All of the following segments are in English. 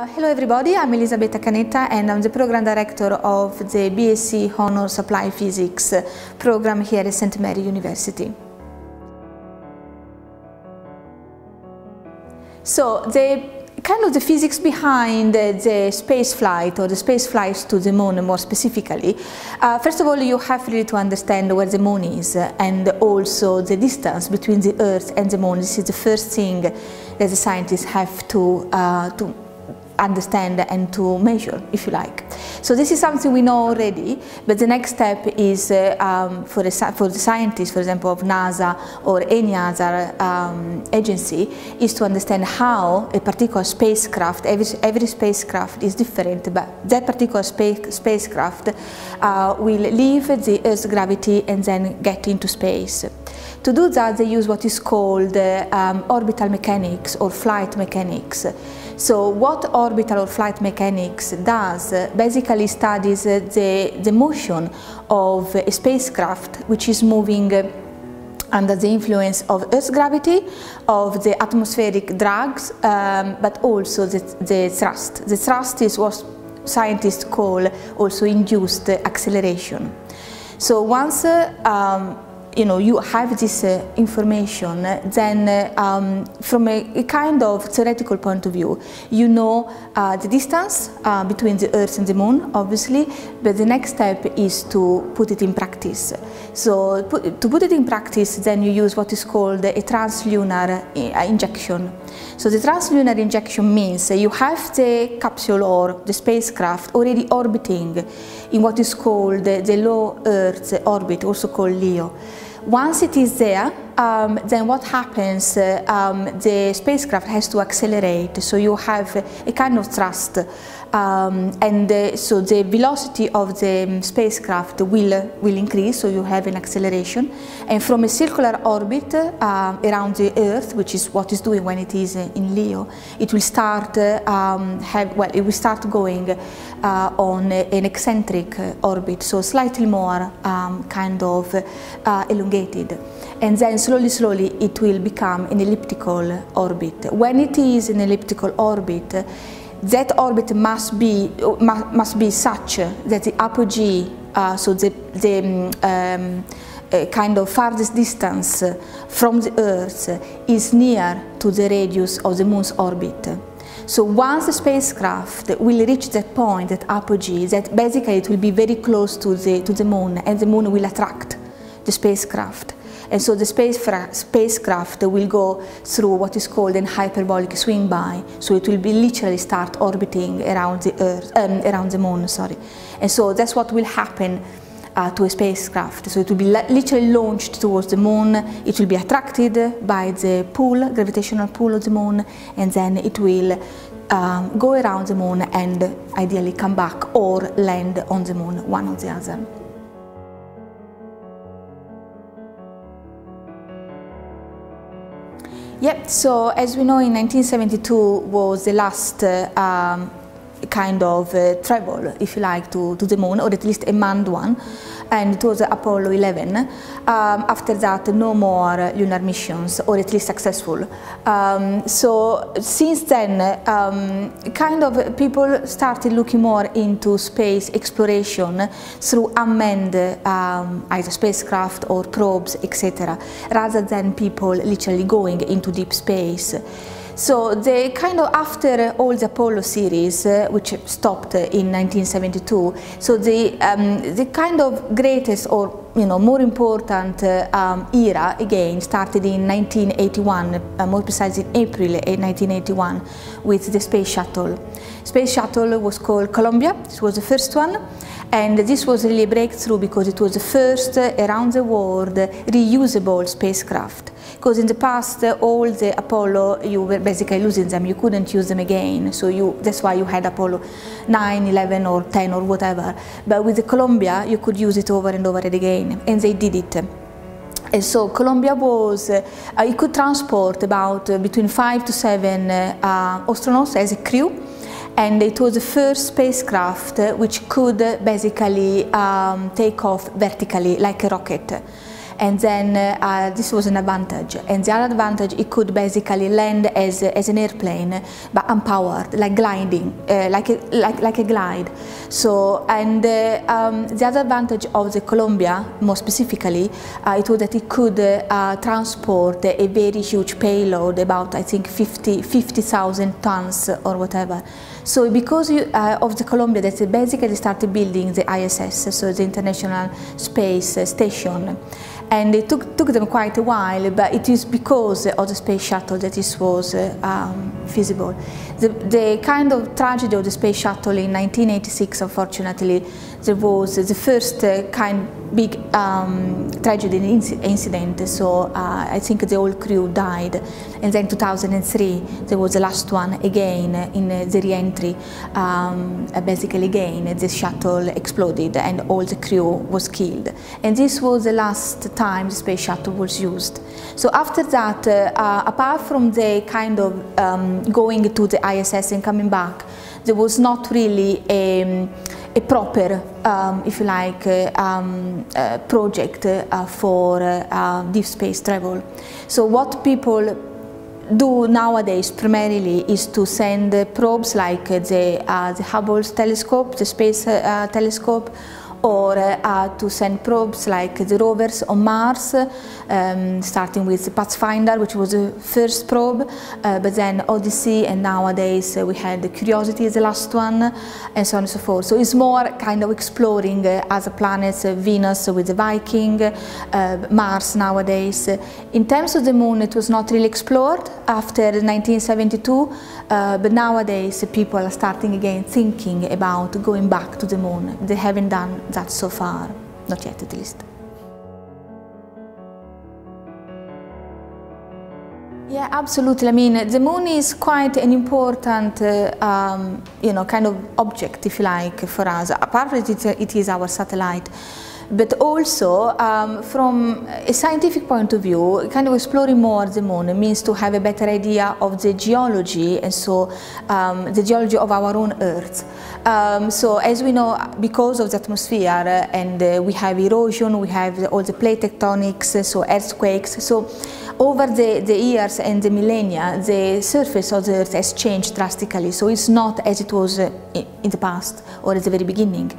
Uh, hello everybody, I'm Elisabetta Canetta and I'm the program director of the BSc Honors Applied Physics program here at St. Mary University. So the kind of the physics behind the space flight or the space flights to the moon more specifically. Uh, first of all, you have really to understand where the moon is and also the distance between the Earth and the moon. This is the first thing that the scientists have to, uh, to understand and to measure, if you like. So this is something we know already, but the next step is uh, um, for, the, for the scientists, for example, of NASA or any other um, agency, is to understand how a particular spacecraft, every, every spacecraft is different, but that particular space, spacecraft uh, will leave the Earth's gravity and then get into space. To do that, they use what is called uh, um, orbital mechanics or flight mechanics. So what orbital or flight mechanics does uh, basically studies uh, the, the motion of a spacecraft which is moving uh, under the influence of Earth's gravity, of the atmospheric drags, um, but also the, the thrust. The thrust is what scientists call also induced acceleration. So once uh, um, you know, you have this uh, information, then uh, um, from a, a, kind of theoretical point of view, you know uh, the distance uh, between the Earth and the Moon, obviously, but the next step is to put it in practice. So put, to put it in practice, then you use what is called a translunar uh, injection. So the translunar injection means you have the capsule or the spacecraft already orbiting in what is called the low Earth orbit, also called LEO. Once it is there, um, then what happens, uh, um, the spacecraft has to accelerate, so you have a kind of thrust um, and uh, so the velocity of the um, spacecraft will, uh, will increase, so you have an acceleration. And from a circular orbit uh, around the Earth, which is what it's doing when it is uh, in LEO, it will start uh, um, have, well, it will start going uh, on an eccentric orbit, so slightly more um, kind of elongated. And then slowly, slowly, it will become an elliptical orbit. When it is an elliptical orbit, that orbit must be must be such that the apogee, uh, so the the um, uh, kind of farthest distance from the Earth is near to the radius of the Moon's orbit. So once the spacecraft will reach that point, that apogee, that basically it will be very close to the to the Moon, and the Moon will attract the spacecraft. And so the spacecraft will go through what is called an hyperbolic swing by. So it will be literally start orbiting around the Earth, um, around the Moon, sorry. And so that's what will happen uh, to a spacecraft. So it will be literally launched towards the moon, it will be attracted by the pull, gravitational pull of the moon, and then it will um, go around the moon and ideally come back or land on the moon, one or the other. Yep, so as we know in 1972 was the last uh, um, kind of uh, travel, if you like, to, to the moon, or at least a manned one and it was Apollo 11. Um, after that, no more lunar missions, or at least successful. Um, so since then, um, kind of people started looking more into space exploration through unmanned um, either spacecraft or probes, etc., rather than people literally going into deep space. So they kind of after all the Apollo series, uh, which stopped in 1972, so the um, the kind of greatest or you know more important uh, um, era again started in 1981, uh, more precisely in April 1981, with the space shuttle. Space shuttle was called Columbia. This was the first one. And this was really a breakthrough because it was the first around the world reusable spacecraft. Because in the past, all the Apollo, you were basically losing them. You couldn't use them again. So you, that's why you had Apollo 9, 11, or 10, or whatever. But with the Columbia, you could use it over and over again. And they did it. And so Columbia was, uh, it could transport about uh, between five to seven uh, astronauts as a crew and it was the first spacecraft which could basically um, take off vertically like a rocket. And then uh, this was an advantage. And the other advantage, it could basically land as, as an airplane, but unpowered, like gliding, uh, like, a, like, like a glide. So, and uh, um, the other advantage of the Columbia, more specifically, uh, it was that it could uh, transport a very huge payload, about I think 50,000 50, tons or whatever. So because you, uh, of the Columbia, that they basically started building the ISS, so the International Space Station. And it took, took them quite a while, but it is because of the space shuttle that this was uh, um, feasible. The, the kind of tragedy of the space shuttle in 1986, unfortunately, there was the first uh, kind big um, tragedy incident. So uh, I think the whole crew died. And then 2003, there was the last one again in the re-entry. Um, basically again, the shuttle exploded and all the crew was killed. And this was the last time the space shuttle was used. So after that, uh, uh, apart from the kind of um, going to the ISS and coming back, there was not really a a proper, um, if you like, uh, um, uh, project uh, for uh, deep space travel. So what people do nowadays primarily is to send probes like the, the Hubble telescope, the space telescope, or uh, to send probes like the rovers on Mars, um, starting with Pathfinder, which was the first probe, uh, but then Odyssey, and nowadays uh, we had the Curiosity as the last one, and so on and so forth. So it's more kind of exploring uh, other planets, uh, Venus with the Viking, uh, Mars nowadays. In terms of the moon, it was not really explored after 1972, but nowadays people are starting again thinking about going back to the moon. They haven't done that so far, not yet at least. Yeah, absolutely. I mean, the moon is quite an important, uh, um, you know, kind of object, if you like, for us. Apart from it, it is our satellite but also um, from a scientific point of view, kind of exploring more the moon means to have a better idea of the geology and so um, the geology of our own Earth. Um, so as we know, because of the atmosphere and uh, we have erosion, we have all the plate tectonics, so earthquakes, so over the, the years and the millennia, the surface of the Earth has changed drastically, so it's not as it was uh, in the past or at the very beginning.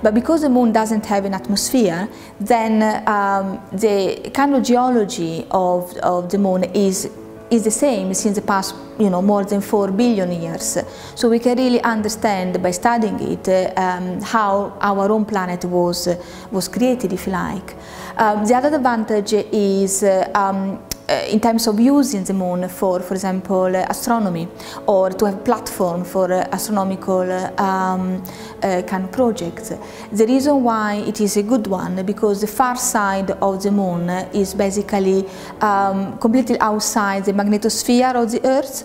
But because the Moon doesn't have an atmosphere, then um, the kind of geology of, of the Moon is is the same since the past you know more than 4 billion years. So we can really understand by studying it uh, um, how our own planet was uh, was created if you like. Um, the other advantage is uh, um, in terms of using the moon for, for example, astronomy or to have platform for uh, astronomical um, kind of projects. The reason why it is a good one because the far side of the moon is basically um, completely outside the magnetosphere of the Earth.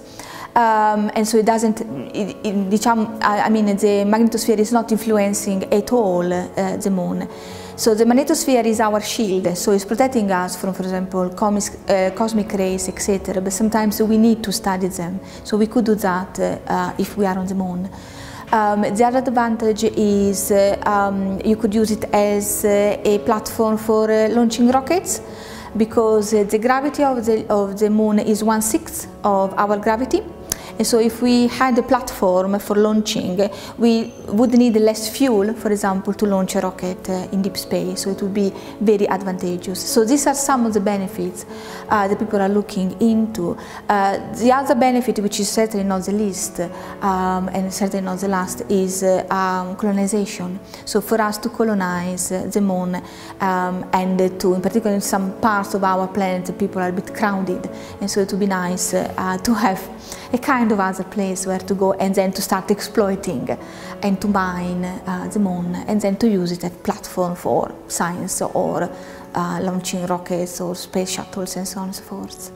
Um, and so it doesn't, it, it, I mean, the magnetosphere is not influencing at all uh, the moon. So the magnetosphere is our shield, so it's protecting us from, for example, cosmic, uh, cosmic rays, etc. But sometimes we need to study them, so we could do that uh, if we are on the moon. Um, the other advantage is uh, um, you could use it as uh, a platform for uh, launching rockets because uh, the gravity of the, of the moon is one-sixth of our gravity. So if we had a platform for launching, we would need less fuel, for example, to launch a rocket uh, in deep space. So it would be very advantageous. So these are some of the benefits uh, that people are looking into. Uh, the other benefit, which is certainly not the least, um, and certainly not the last, is uh, um, colonization. So for us to colonize the moon um, and to, in particular in some parts of our planet, people are a bit crowded. And so it would be nice uh, to have a kind of other place where to go and then to start exploiting and to mine uh, the moon and then to use it as a platform for science or uh, launching rockets or space shuttles and so on and so forth.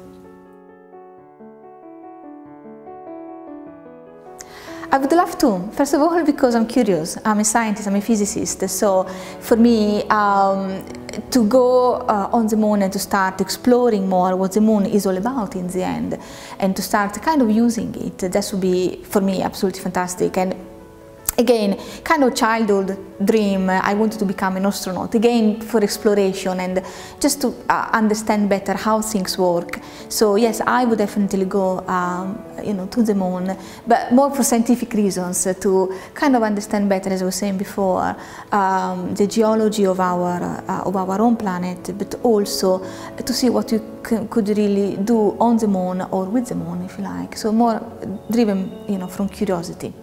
I would love to. First of all, because I'm curious. I'm a scientist, I'm a physicist. So for me, um, to go uh, on the moon and to start exploring more what the moon is all about in the end and to start kind of using it, that would be for me absolutely fantastic. And again, kind of childhood dream. I wanted to become an astronaut, again for exploration and just to uh, understand better how things work. So yes, I would definitely go, um, you know, to the moon, but more for scientific reasons uh, to kind of understand better, as I was saying before, um, the geology of our uh, of our own planet, but also to see what you could really do on the moon or with the moon, if you like. So more driven, you know, from curiosity.